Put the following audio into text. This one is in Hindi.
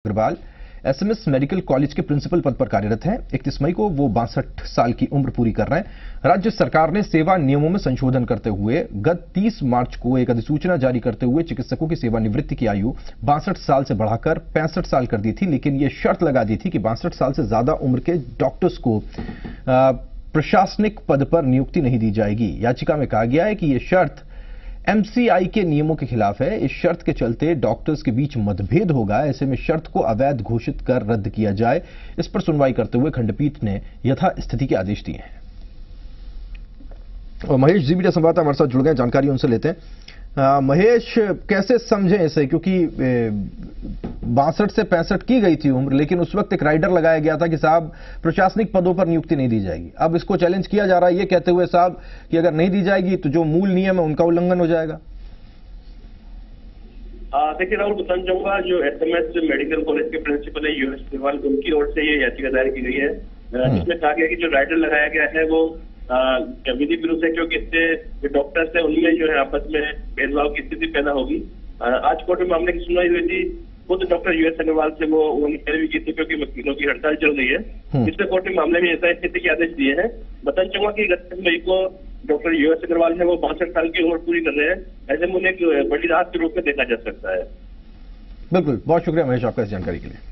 अग्रवाल एसएमएस मेडिकल कॉलेज के प्रिंसिपल पद पर कार्यरत हैं। इकतीस मई को वो बासठ साल की उम्र पूरी कर रहे हैं। राज्य सरकार ने सेवा नियमों में संशोधन करते हुए गत 30 मार्च को एक अधिसूचना जारी करते हुए चिकित्सकों की सेवानिवृत्ति की आयु बासठ साल से बढ़ाकर पैंसठ साल कर दी थी, लेकिन ये शर्त लगा दी थी कि बासठ साल से ज़्यादा उम्र के डॉक्टर्स को प्रशासनिक पद पर नियुक्ति नहीं दी जाएगी। याचिका में कहा गया है कि यह शर्त एमसीआई के नियमों के खिलाफ है। इस शर्त के चलते डॉक्टर्स के बीच मतभेद होगा। ऐसे में शर्त को अवैध घोषित कर रद्द किया जाए। इस पर सुनवाई करते हुए खंडपीठ ने यथा स्थिति के आदेश दिए हैं। और महेश जी मीडिया संवाददाता हमारे साथ जुड़ गए जानकारी उनसे लेते हैं। महेश, कैसे समझें इसे? क्योंकि बासठ से पैंसठ की गई थी उम्र लेकिन उस वक्त एक राइडर लगाया गया था कि साहब प्रशासनिक पदों पर नियुक्ति नहीं दी जाएगी। अब इसको चैलेंज किया जा रहा है ये कहते हुए साहब कि अगर नहीं दी जाएगी तो जो मूल नियम है उनका उल्लंघन हो जाएगा। देखिए राहुल बताना चाहूँगा जो एसएमएस मेडिकल कॉलेज के प्रिंसिपल है यूएस देवाल उनकी ओर से ये याचिका दायर की गई है। जिसमें कहा गया कि जो राइडर लगाया गया है वो विधि विरुद्ध है क्योंकि इससे जो डॉक्टर्स है उनमें जो है आपस में भेदभाव की स्थिति पैदा होगी। आज कोर्ट में मामले की सुनवाई हुई थी खुद डॉक्टर यूएस अग्रवाल से वो उन्होंने भी की थी क्योंकि वकीलों की हड़ताल चल रही है। इससे कोर्ट ने मामले में ऐसा स्थिति के आदेश दिए हैं। बताना चाहूँगा की इकतीस मई को डॉक्टर यूएस अग्रवाल है वो बासठ साल की उम्र पूरी कर रहे हैं। ऐसे में उन्हें एक बड़ी राहत के रूप में देखा जा सकता है। बिल्कुल। बहुत शुक्रिया महेश आपका इस जानकारी के लिए।